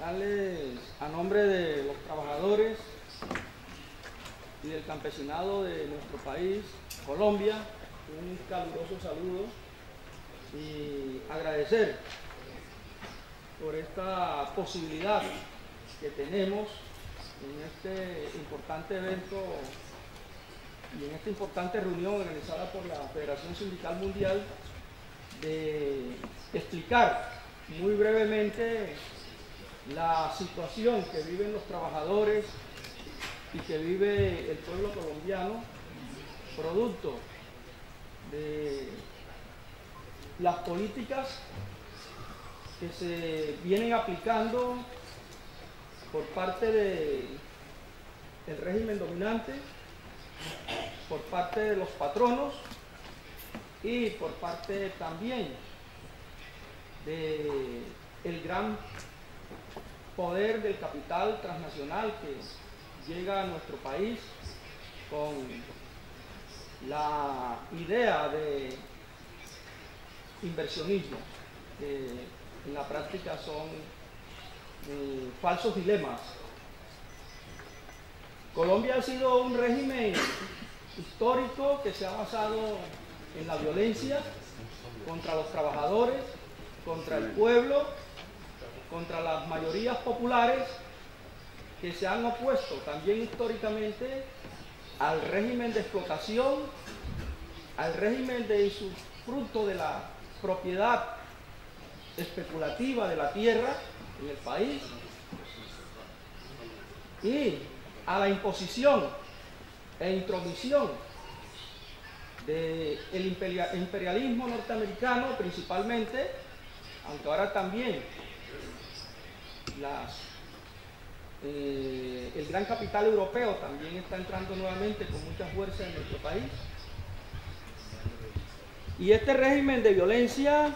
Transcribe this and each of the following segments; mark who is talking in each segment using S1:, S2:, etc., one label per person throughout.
S1: darles a nombre de los trabajadores y del campesinado de nuestro país, Colombia, un caluroso saludo y agradecer por esta posibilidad que tenemos en este importante evento y en esta importante reunión organizada por la Federación Sindical Mundial de explicar muy brevemente la situación que viven los trabajadores y que vive el pueblo colombiano producto de las políticas que se vienen aplicando por parte del régimen dominante, por parte de los patronos y por parte también del gran poder del capital transnacional que llega a nuestro país con la idea de inversionismo, que en la práctica son eh, falsos dilemas. Colombia ha sido un régimen histórico que se ha basado en la violencia contra los trabajadores, contra el pueblo, contra las mayorías populares que se han opuesto también históricamente al régimen de explotación, al régimen de fruto de la propiedad especulativa de la tierra en el país y a la imposición e intromisión del imperialismo norteamericano principalmente, aunque ahora también eh, el gran capital europeo también está entrando nuevamente con mucha fuerza en nuestro país. Y este régimen de violencia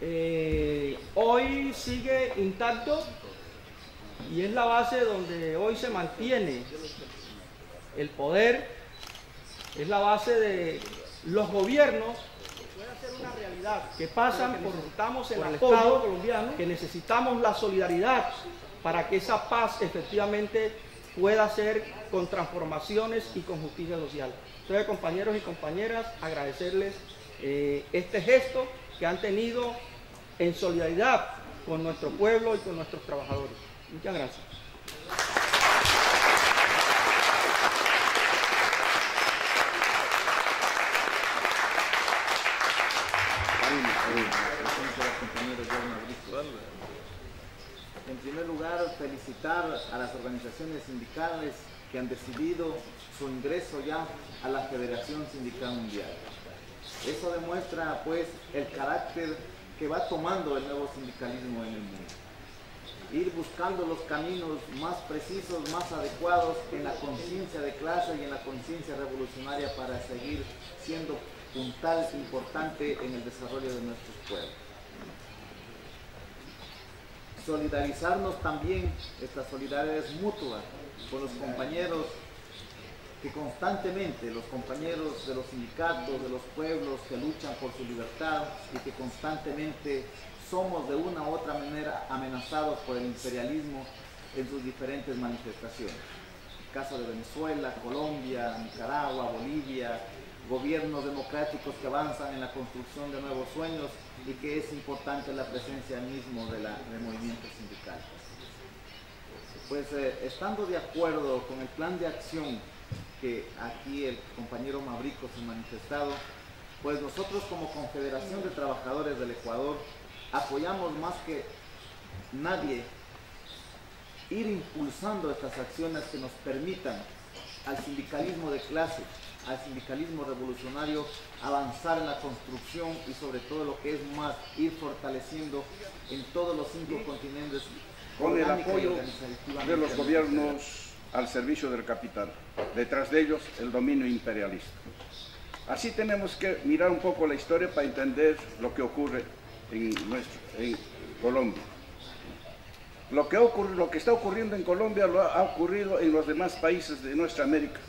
S1: eh, hoy sigue intacto y es la base donde hoy se mantiene el poder, es la base de los gobiernos una realidad que pasan por estamos en el Estado colombiano, que necesitamos la solidaridad para que esa paz efectivamente pueda ser con transformaciones y con justicia social. Entonces, compañeros y compañeras, agradecerles eh, este gesto que han tenido en solidaridad con nuestro pueblo y con nuestros trabajadores. Muchas gracias.
S2: En primer lugar, felicitar a las organizaciones sindicales que han decidido su ingreso ya a la Federación Sindical Mundial. Eso demuestra pues el carácter que va tomando el nuevo sindicalismo en el mundo. Ir buscando los caminos más precisos, más adecuados en la conciencia de clase y en la conciencia revolucionaria para seguir siendo puntal importante en el desarrollo de nuestros pueblos. Solidarizarnos también, esta solidaridad es mutua con los compañeros que constantemente, los compañeros de los sindicatos, de los pueblos que luchan por su libertad y que constantemente somos de una u otra manera amenazados por el imperialismo en sus diferentes manifestaciones. El caso de Venezuela, Colombia, Nicaragua, Bolivia, gobiernos democráticos que avanzan en la construcción de nuevos sueños y que es importante la presencia mismo de del movimiento sindical. Pues eh, estando de acuerdo con el plan de acción que aquí el compañero Mabrico se ha manifestado, pues nosotros como Confederación de Trabajadores del Ecuador apoyamos más que nadie ir impulsando estas acciones que nos permitan al sindicalismo de clase al sindicalismo revolucionario, avanzar en la construcción y sobre todo lo que es más, ir fortaleciendo en todos los cinco continentes.
S3: Con el apoyo de los gobiernos al servicio del capital, detrás de ellos el dominio imperialista. Así tenemos que mirar un poco la historia para entender lo que ocurre en, nuestro, en Colombia. Lo que, ocurre, lo que está ocurriendo en Colombia lo ha ocurrido en los demás países de nuestra América.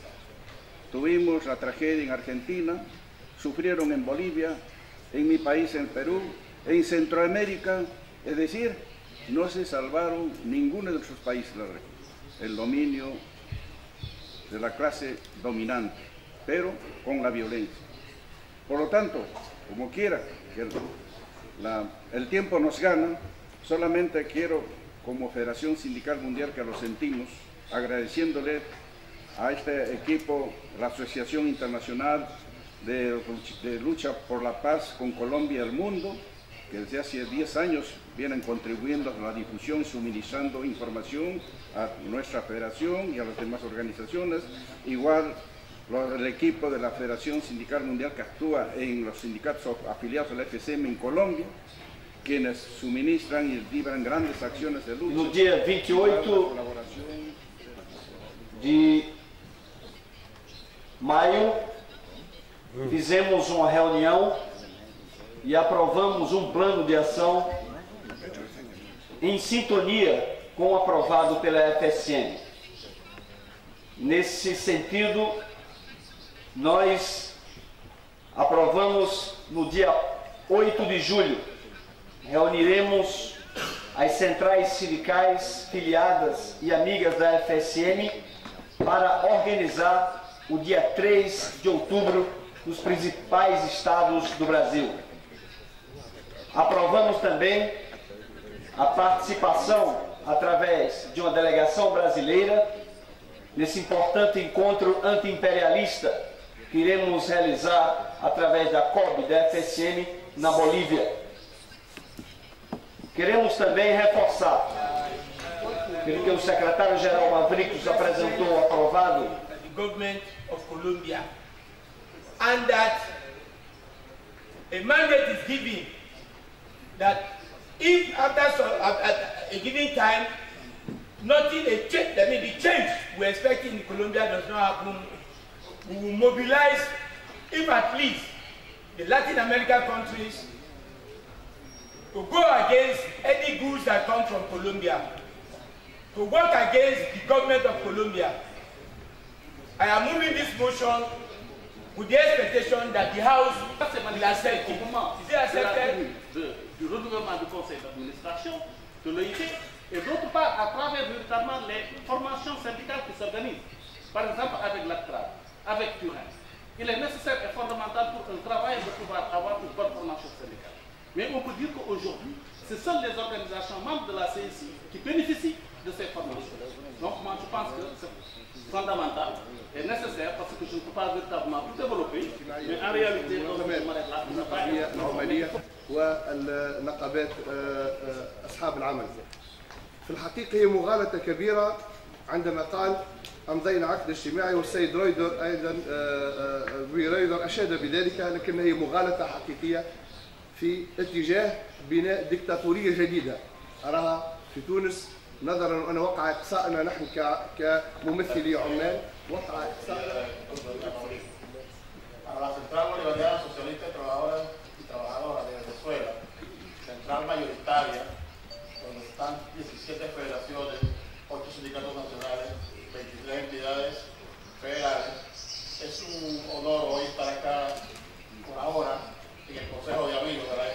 S3: Tuvimos la tragedia en Argentina, sufrieron en Bolivia, en mi país, en Perú, en Centroamérica, es decir, no se salvaron ninguno de nuestros países. El dominio de la clase dominante, pero con la violencia. Por lo tanto, como quiera, que el tiempo nos gana, solamente quiero, como Federación Sindical Mundial que lo sentimos, agradeciéndole a este equipo, la Asociación Internacional de, Lucha por la Paz con Colombia y el Mundo, que desde hace 10 años vienen contribuyendo a la difusión, suministrando información a nuestra federación y a las demás organizaciones. Igual el equipo de la Federación Sindical Mundial que actúa en los sindicatos afiliados al FCM en Colombia, quienes suministran y libran grandes acciones de lucha.
S4: No día 28 de maio, fizemos uma reunião e aprovamos um plano de ação em sintonia com o aprovado pela FSM. Nesse sentido, nós aprovamos no dia 8 de julho, reuniremos as centrais sindicais filiadas e amigas da FSM para organizar o dia 3 de outubro nos principais estados do Brasil. Aprovamos também a participação através de uma delegação brasileira nesse importante encontro antiimperialista que iremos realizar através da COB, da FSM, na Bolívia. Queremos também reforçar que o secretário-geral Mavricos apresentou aprovado.
S5: Government of Colombia. And that a mandate is given that if after at a given time nothing a change I mean the change we're expecting in Colombia does not happen. We will mobilize if at least the Latin American countries to go against any goods that come from Colombia to work against the government of Colombia I am moving this motion with the expectation that the House will accept it. Is it accepted?
S6: Du renouvellement du conseil d'administration de l'OIT et d'autre part à travers véritablement les formations syndicales qui s'organisent. Par exemple avec l'ACTRA, avec Turin. Il est nécessaire et fondamental pour un travail de pouvoir avoir une bonne formation syndicale. Mais on peut dire qu'aujourd'hui, ce sont les organisations membres de la CSI qui bénéficient de ces formations. Donc moi je pense que c'est fondamental et nécessaire parce que je ne peux pas véritablement tout développer, mais en réalité,
S7: العمالية والنقابات أصحاب العمل في الحقيقة هي مغالطة كبيرة عندما قال أمضينا عقد اجتماعي؟ والسيد رويدر أيضا رويدر أشاد بذلك لكن هي مغالطة حقيقية في اتجاه بناء ديكتاتورية جديدة. أراها في تونس نظرا أن وقع إقصائنا نحن كممثلي عمال وقع إقصاء
S8: Para la Central Bolivariana Socialista de Trabajadores y Trabajadoras de Venezuela, central mayoritaria, donde están 17 federaciones, 8 sindicatos nacionales, 23 entidades federales, es un honor hoy estar acá por ahora en el Consejo de Amigos de la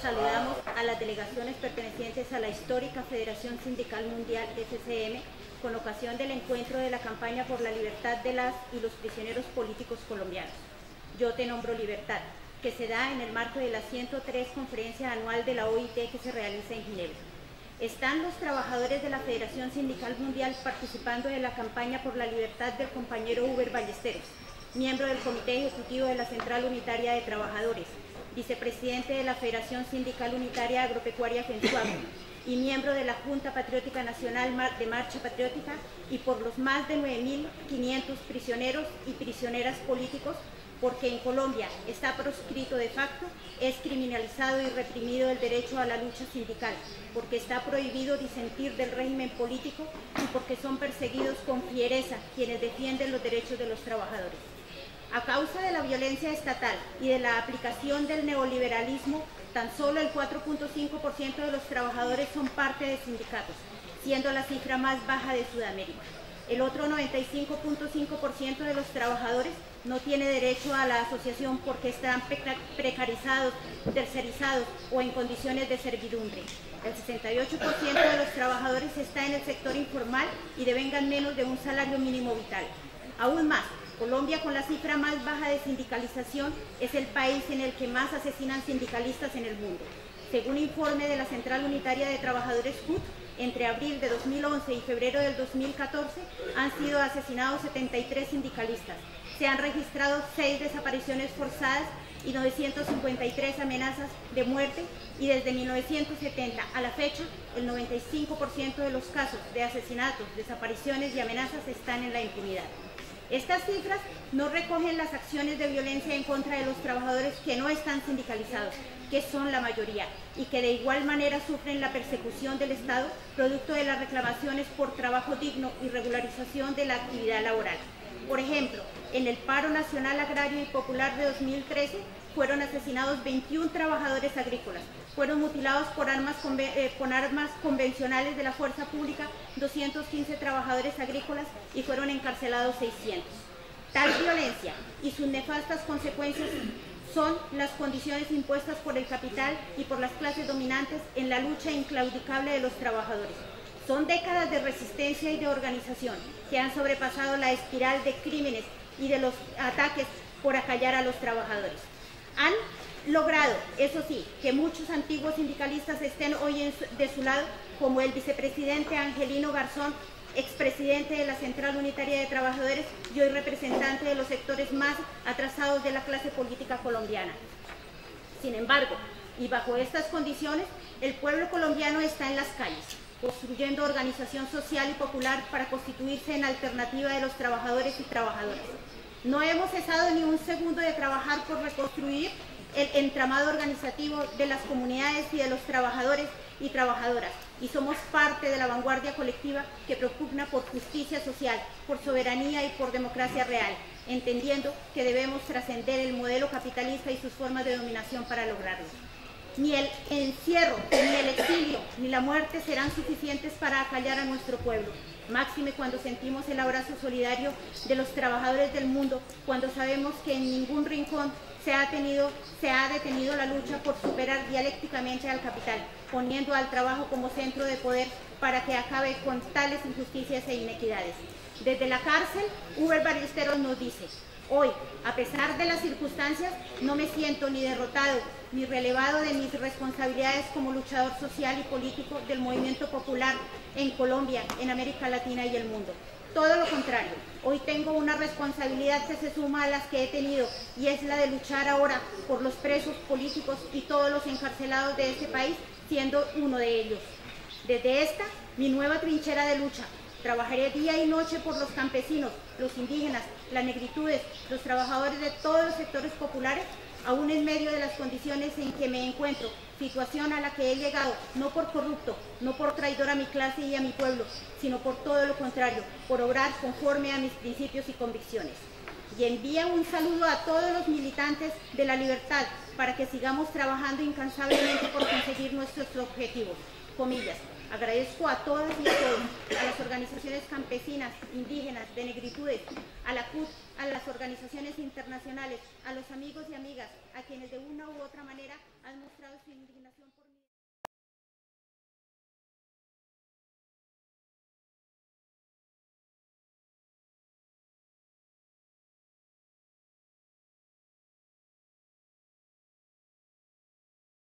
S9: Saludamos a las delegaciones pertenecientes a la histórica Federación Sindical Mundial FCM con ocasión del encuentro de la campaña por la libertad de las y los prisioneros políticos colombianos. Yo te nombro Libertad, que se da en el marco de la 103 Conferencia Anual de la OIT que se realiza en Ginebra. Están los trabajadores de la Federación Sindical Mundial participando en la campaña por la libertad del compañero Uber Ballesteros, miembro del Comité Ejecutivo de la Central Unitaria de Trabajadores, vicepresidente de la Federación Sindical Unitaria Agropecuaria FENSUAP y miembro de la Junta Patriótica Nacional de Marcha Patriótica y por los más de 9.500 prisioneros y prisioneras políticos porque en Colombia está proscrito de facto, es criminalizado y reprimido el derecho a la lucha sindical, porque está prohibido disentir del régimen político y porque son perseguidos con fiereza quienes defienden los derechos de los trabajadores. A causa de la violencia estatal y de la aplicación del neoliberalismo, tan solo el 4.5% de los trabajadores son parte de sindicatos, siendo la cifra más baja de Sudamérica. El otro 95.5% de los trabajadores no tiene derecho a la asociación porque están precarizados, tercerizados o en condiciones de servidumbre. El 68% de los trabajadores está en el sector informal y devengan menos de un salario mínimo vital. Aún más, Colombia, con la cifra más baja de sindicalización, es el país en el que más asesinan sindicalistas en el mundo. Según informe de la Central Unitaria de Trabajadores CUT, entre abril de 2011 y febrero del 2014 han sido asesinados 73 sindicalistas. Se han registrado 6 desapariciones forzadas y 953 amenazas de muerte y desde 1970 a la fecha el 95% de los casos de asesinatos, desapariciones y amenazas están en la impunidad. Estas cifras no recogen las acciones de violencia en contra de los trabajadores que no están sindicalizados, que son la mayoría, y que de igual manera sufren la persecución del Estado producto de las reclamaciones por trabajo digno y regularización de la actividad laboral. Por ejemplo, en el paro nacional agrario y popular de 2013 fueron asesinados 21 trabajadores agrícolas, fueron mutilados por armas, eh, con armas convencionales de la fuerza pública 215 trabajadores agrícolas y fueron encarcelados 600. Tal violencia y sus nefastas consecuencias son las condiciones impuestas por el capital y por las clases dominantes en la lucha inclaudicable de los trabajadores. Son décadas de resistencia y de organización que han sobrepasado la espiral de crímenes y de los ataques por acallar a los trabajadores. Han logrado, eso sí, que muchos antiguos sindicalistas estén hoy de su lado, como el vicepresidente Angelino Garzón, expresidente de la Central Unitaria de Trabajadores y hoy representante de los sectores más atrasados de la clase política colombiana. Sin embargo, y bajo estas condiciones, el pueblo colombiano está en las calles, construyendo organización social y popular para constituirse en alternativa de los trabajadores y trabajadoras. No hemos cesado ni un segundo de trabajar por reconstruir el entramado organizativo de las comunidades y de los trabajadores y trabajadoras y somos parte de la vanguardia colectiva que propugna por justicia social, por soberanía y por democracia real, entendiendo que debemos trascender el modelo capitalista y sus formas de dominación para lograrlo. Ni el encierro, ni el exilio, ni la muerte serán suficientes para acallar a nuestro pueblo máxime cuando sentimos el abrazo solidario de los trabajadores del mundo, cuando sabemos que en ningún rincón se ha, tenido, se ha detenido la lucha por superar dialécticamente al capital, poniendo al trabajo como centro de poder para que acabe con tales injusticias e inequidades. Desde la cárcel, Uber Ballesteros nos dice, Hoy, a pesar de las circunstancias, no me siento ni derrotado ni relevado de mis responsabilidades como luchador social y político del movimiento popular en Colombia, en América Latina y el mundo. Todo lo contrario, hoy tengo una responsabilidad que se suma a las que he tenido y es la de luchar ahora por los presos políticos y todos los encarcelados de este país, siendo uno de ellos. Desde esta, mi nueva trinchera de lucha, Trabajaré día y noche por los campesinos, los indígenas, las negritudes, los trabajadores de todos los sectores populares, aún en medio de las condiciones en que me encuentro, situación a la que he llegado, no por corrupto, no por traidor a mi clase y a mi pueblo, sino por todo lo contrario, por obrar conforme a mis principios y convicciones. Y envía un saludo a todos los militantes de la libertad para que sigamos trabajando incansablemente por conseguir nuestros objetivos. Comillas. Agradezco a todas y a todos, a las organizaciones campesinas, indígenas, de negritudes, a la CUT, a las organizaciones internacionales, a los amigos y amigas, a quienes de una u otra manera han mostrado su indignación por